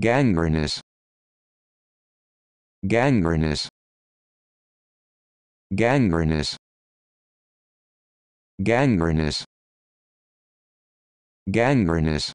gangrenous. Gangrenous. Gangrenous. Gangrenous. Gangrenous.